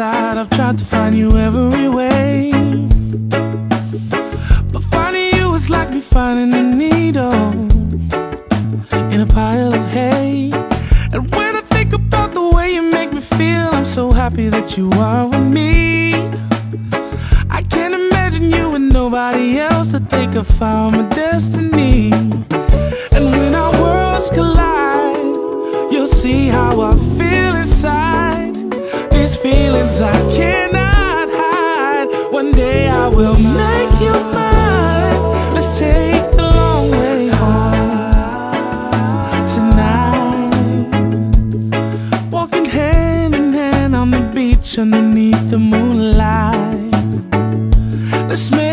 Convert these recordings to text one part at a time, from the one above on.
I've tried to find you every way. But finding you is like me finding a needle in a pile of hay. And when I think about the way you make me feel, I'm so happy that you are with me. I can't imagine you with nobody else. I think I found my destiny. And when our worlds collide, you'll see how I. These feelings I cannot hide. One day I will make you mine. Let's take the long way home tonight. Walking hand in hand on the beach underneath the moonlight. Let's make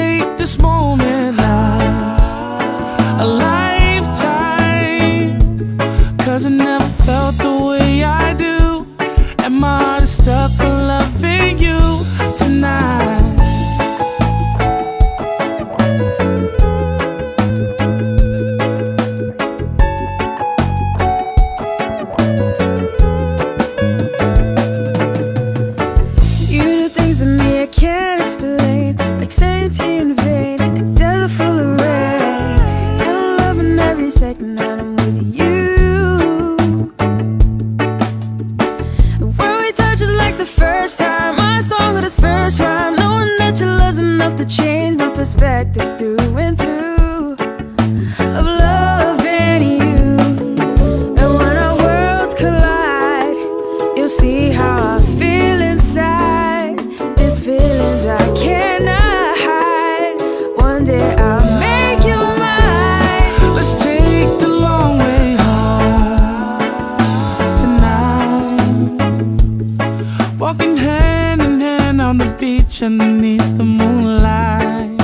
in vain. I'm loving every second that I'm with you. When we touch like the first time, my song with its first rhyme, knowing that love's enough to change my perspective through and through. Of loving Walking hand in hand on the beach the moonlight.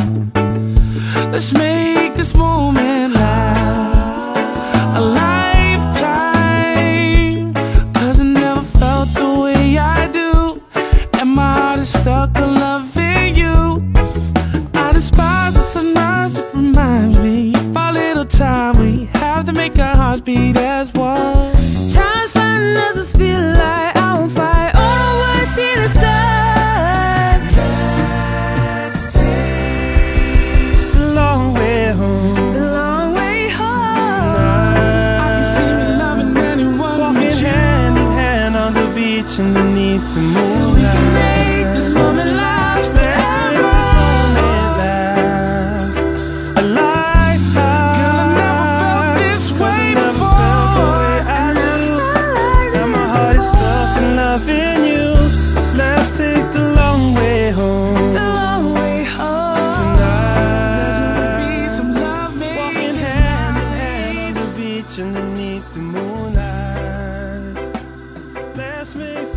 Let's make this moment last a lifetime. Cause I never felt the way I do. And my heart is stuck on time we have to make our hearts beat as one. Time's finding us a speed light. I won't fight. All I wanna see the sun. Let's take the long way home. The long way home. Tonight. I can see me loving anyone Walking hand in hand on the beach underneath the We watching beneath the moonlight. Let's make